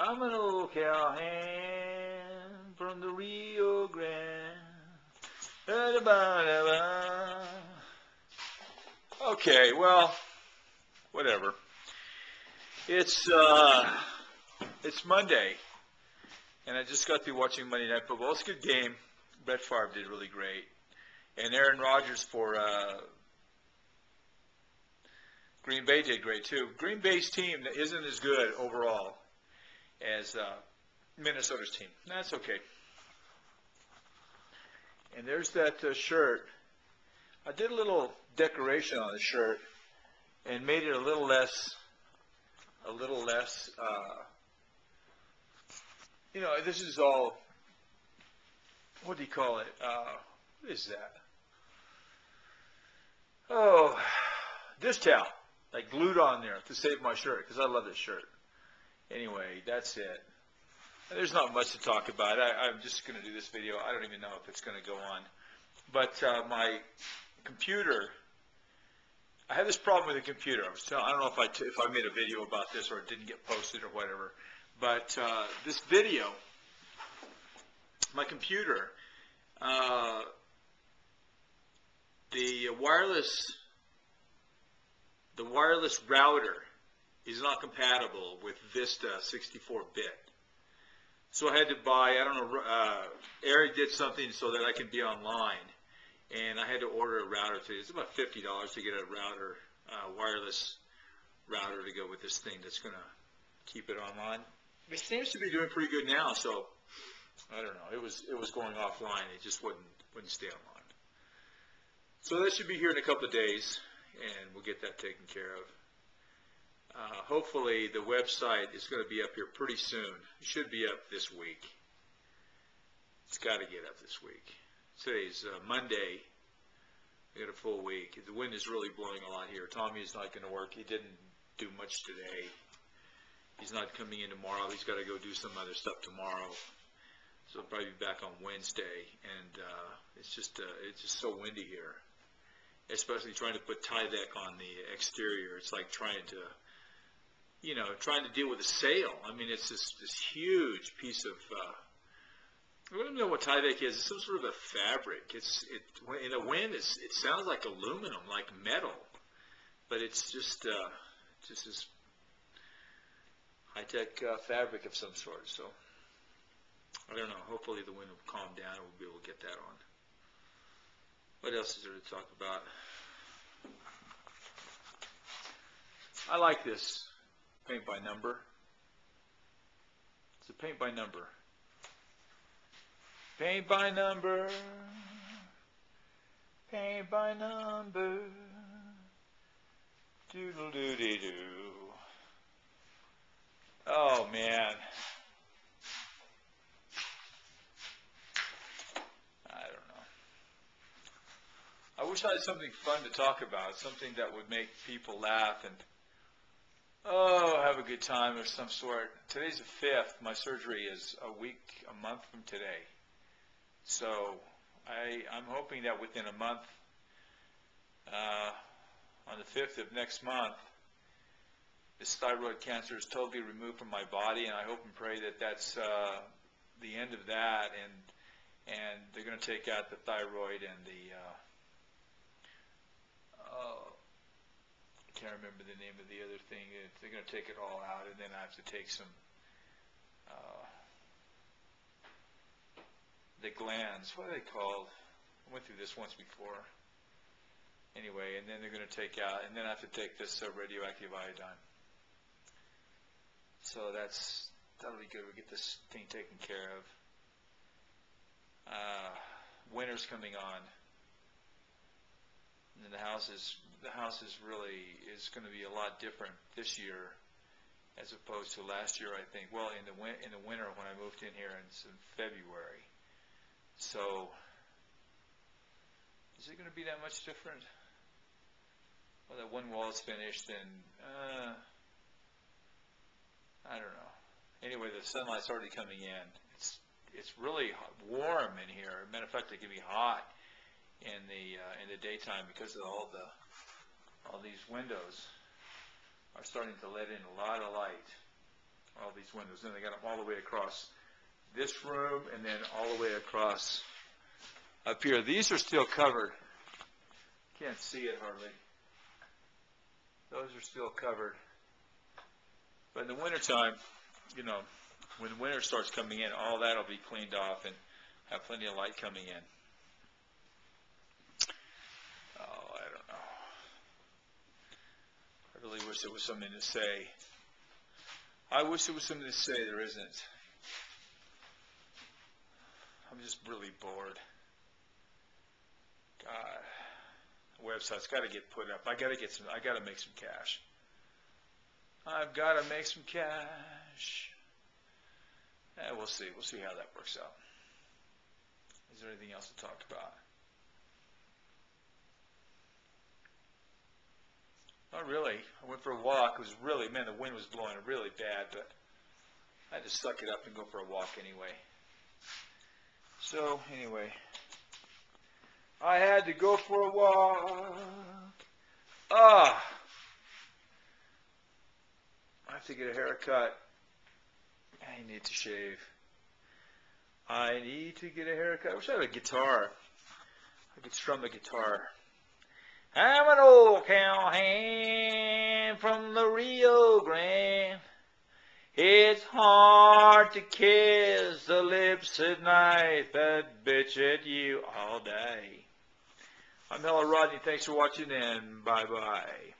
I'm an old cowhand from the Rio Grande. Okay, well, whatever. It's uh, it's Monday, and I just got to be watching Monday Night Football. It's a good game. Brett Favre did really great, and Aaron Rodgers for uh, Green Bay did great too. Green Bay's team isn't as good overall as uh, Minnesota's team. That's okay. And there's that uh, shirt. I did a little decoration on the shirt and made it a little less, a little less. Uh, you know, this is all. What do you call it? Uh, what is that? Oh, dish towel. I glued on there to save my shirt because I love this shirt. Anyway, that's it. There's not much to talk about. I, I'm just going to do this video. I don't even know if it's going to go on. But uh, my computer, I have this problem with the computer. I, was telling, I don't know if I, t- if I made a video about this or it didn't get posted or whatever. But uh, this video, my computer, uh, the wireless, the wireless router is not compatible with Vista 64-bit. So I had to buy, I don't know, uh, Eric did something so that I can be online. And I had to order a router today. It's about $50 to get a router, uh, wireless router to go with this thing that's going to keep it online. It seems to be doing pretty good now, so I don't know. It was it was going offline. It just wouldn't wouldn't stay online. So that should be here in a couple of days, and we'll get that taken care of. Uh, hopefully the website is going to be up here pretty soon. It should be up this week. It's got to get up this week. Today's uh, Monday. We got a full week. The wind is really blowing a lot here. Tommy is not going to work. He didn't do much today. He's not coming in tomorrow. He's got to go do some other stuff tomorrow. So he'll probably be back on Wednesday. And uh, it's just uh, it's just so windy here, especially trying to put Tyvek on the exterior. It's like trying to you know, trying to deal with a sail. I mean, it's this, this huge piece of, uh, I don't know what Tyvek is. It's some sort of a fabric. It's, it, in a wind, it's, it sounds like aluminum, like metal, but it's just, uh, just this high-tech uh, fabric of some sort. So, I don't know. Hopefully the wind will calm down and we'll be able to get that on. What else is there to talk about? I like this paint by number. It's a paint by number. Paint by number. Paint by number. Doodle doo dee doo. Oh man. I don't know. I wish I had something fun to talk about, something that would make people laugh and oh, have a good time of some sort. Today's the fifth. My surgery is a week, a month from today. So I, I'm hoping that within a month, uh, on the fifth of next month, this thyroid cancer is totally removed from my body, and I hope and pray that that's uh, the end of that, and and they're going to take out the thyroid and the uh, can't remember the name of the other thing. They're going to take it all out, and then I have to take some uh, the glands. What are they called? I went through this once before. Anyway, and then they're going to take out, and then I have to take this uh, radioactive iodine. So that's that'll be good. We get this thing taken care of. Uh, winter's coming on, and the house is the house is really is going to be a lot different this year as opposed to last year. I think. Well, in the win- in the winter when I moved in here in, in February. So, is it going to be that much different? Well, that one wall is finished, and uh, I don't know. Anyway, the sunlight's already coming in. It's it's really warm in here. Matter of fact, it can be hot in the uh, in the daytime because of all the all these windows are starting to let in a lot of light, all these windows, and they got them all the way across this room, and then all the way across up here. These are still covered. Can't see it hardly. Those are still covered. But in the wintertime, you know, when winter starts coming in, all that'll be cleaned off and have plenty of light coming in. Oh, I don't know. I really wish there was something to say. I wish there was something to say. There isn't. I'm just really bored. God, website's got to get put up. I got to get some. I got to make some cash. I've got to make some cash. Eh, we'll see. We'll see how that works out. Is there anything else to talk about? Not really. I went for a walk. It was really, man, the wind was blowing really bad, but I had to suck it up and go for a walk anyway. So, anyway, I had to go for a walk. Ah! I have to get a haircut. I need to shave. I need to get a haircut. I wish I had a guitar. I could strum the guitar. I'm an old cowhand from the Rio Grande. It's hard to kiss the lips at night that bitch at you all day. I'm Hello Rodney. Thanks for watching and bye bye.